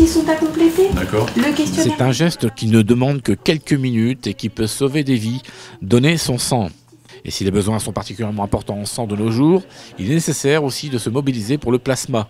qui sont à compléter. D'accord. Le questionnaire. C'est un geste qui ne demande que quelques minutes et qui peut sauver des vies, donner son sang. Et si les besoins sont particulièrement importants en sang de nos jours, il est nécessaire aussi de se mobiliser pour le plasma.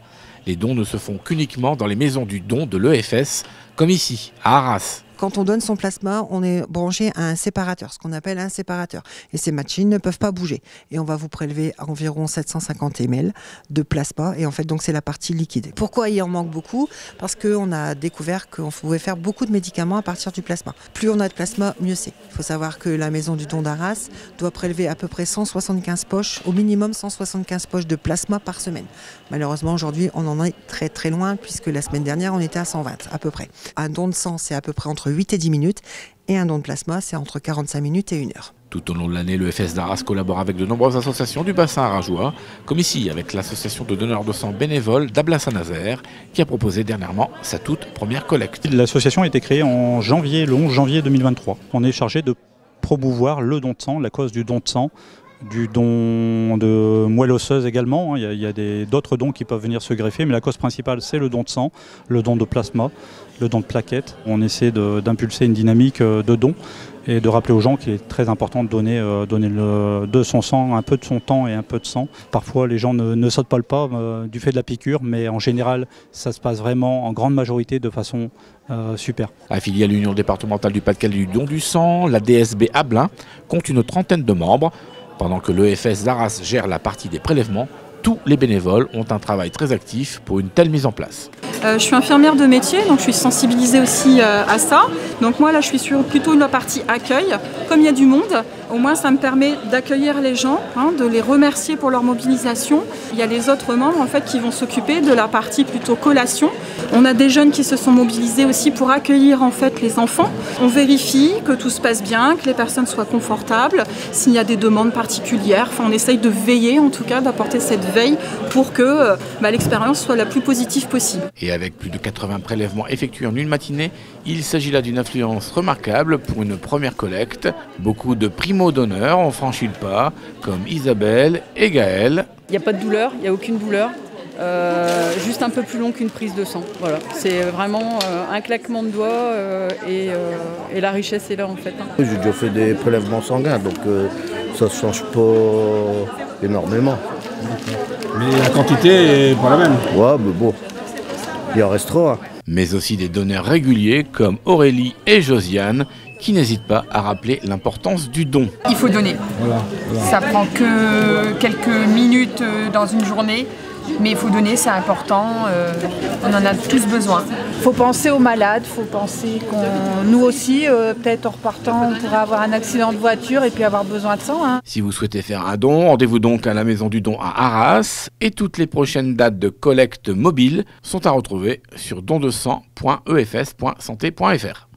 Les dons ne se font qu'uniquement dans les maisons du don de l'EFS, comme ici, à Arras. Quand on donne son plasma, on est branché à un séparateur, ce qu'on appelle un séparateur. Et ces machines ne peuvent pas bouger. Et on va vous prélever environ 750 ml de plasma. Et en fait, donc c'est la partie liquide. Pourquoi il en manque beaucoup? Parce qu'on a découvert qu'on pouvait faire beaucoup de médicaments à partir du plasma. Plus on a de plasma, mieux c'est. Il faut savoir que la maison du don d'Arras doit prélever à peu près 175 poches, au minimum 175 poches de plasma par semaine. Malheureusement, aujourd'hui, on en est très très loin, puisque la semaine dernière, on était à 120 à peu près. Un don de sang, c'est à peu près entre 8 et 10 minutes. Et un don de plasma, c'est entre 45 minutes et 1 heure. Tout au long de l'année, le FS d'Arras collabore avec de nombreuses associations du bassin arageois, comme ici avec l'association de donneurs de sang bénévoles d'Abla Saint-Nazaire, qui a proposé dernièrement sa toute première collecte. L'association a été créée en janvier, le 11 janvier 2023. On est chargé de promouvoir le don de sang, la cause du don de sang, du don de moelle osseuse également. Il y a, il y a d'autres dons qui peuvent venir se greffer, mais la cause principale, c'est le don de sang, le don de plasma, le don de plaquettes. On essaie d'impulser une dynamique euh, de don et de rappeler aux gens qu'il est très important de donner, euh, de son sang, un peu de son temps et un peu de sang. Parfois, les gens ne, sautent pas le pas euh, du fait de la piqûre, mais en général, ça se passe vraiment en grande majorité de façon super. Affiliée à l'Union départementale du Pas-de-Calais du don du sang, la DSB Ablin compte une trentaine de membres. Pendant que l'EFS d'Arras gère la partie des prélèvements, tous les bénévoles ont un travail très actif pour une telle mise en place. Euh, je suis infirmière de métier, donc je suis sensibilisée aussi euh, à ça. Donc moi là je suis sur plutôt la partie accueil. Comme il y a du monde, au moins ça me permet d'accueillir les gens, hein, de les remercier pour leur mobilisation. Il y a les autres membres en fait qui vont s'occuper de la partie plutôt collation. On a des jeunes qui se sont mobilisés aussi pour accueillir en fait les enfants. On vérifie que tout se passe bien, que les personnes soient confortables, s'il y a des demandes particulières. Enfin on essaye de veiller en tout cas, d'apporter cette veille pour que euh, bah, l'expérience soit la plus positive possible. Avec plus de 80 prélèvements effectués en une matinée, il s'agit là d'une influence remarquable pour une première collecte. Beaucoup de primo-donneurs ont franchi le pas, comme Isabelle et Gaël. Il n'y a pas de douleur, il n'y a aucune douleur. Euh, juste un peu plus long qu'une prise de sang. Voilà. C'est vraiment euh, un claquement de doigts euh, et, euh, et la richesse est là en fait. hein. J'ai déjà fait des prélèvements sanguins, donc euh, ça ne change pas énormément. Mais la quantité est pas la même. Ouais, mais bon, il en restera. Mais aussi des donneurs réguliers comme Aurélie et Josiane, qui n'hésitent pas à rappeler l'importance du don. Il faut donner. Voilà. voilà. Ça prend que quelques minutes euh, dans une journée, mais il faut donner, c'est important. euh, on en a tous besoin. faut penser aux malades, faut penser qu'on nous aussi, euh, peut-être en repartant, on pourrait avoir un accident de voiture et puis avoir besoin de sang. hein. Si vous souhaitez faire un don, rendez-vous donc à la Maison du Don à Arras et toutes les prochaines dates de collecte mobile sont à retrouver sur dondesang.efs.santé.fr.